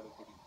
করে ফিরি